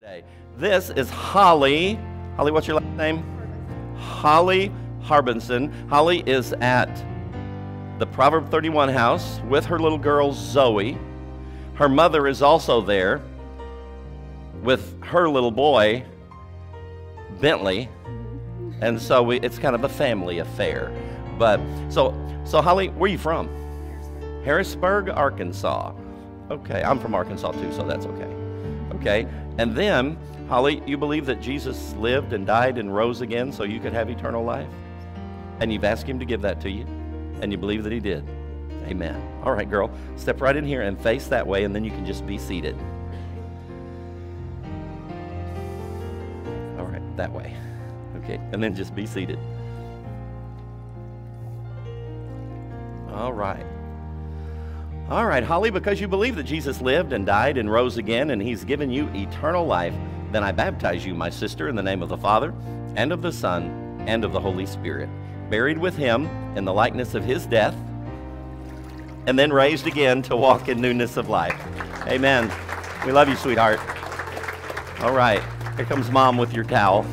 Day. This is Holly. Holly, what's your last name? Holly Harbison. Holly is at the Proverb 31 house with her little girl Zoe. Her mother is also there with her little boy Bentley. And so we, it's kind of a family affair. But so so Holly, where are you from? Harrisburg, Arkansas. Okay, I'm from Arkansas too, so that's okay. Okay, and then, Holly, you believe that Jesus lived and died and rose again so you could have eternal life? And you've asked Him to give that to you? And you believe that He did? Amen. All right, girl, step right in here and face that way, and then you can just be seated. All right, that way. Okay, and then just be seated. All right. All right, Holly, because you believe that Jesus lived and died and rose again and he's given you eternal life, then I baptize you, my sister, in the name of the Father and of the Son and of the Holy Spirit, buried with him in the likeness of his death, and then raised again to walk in newness of life. Amen. We love you, sweetheart. All right, here comes mom with your towel.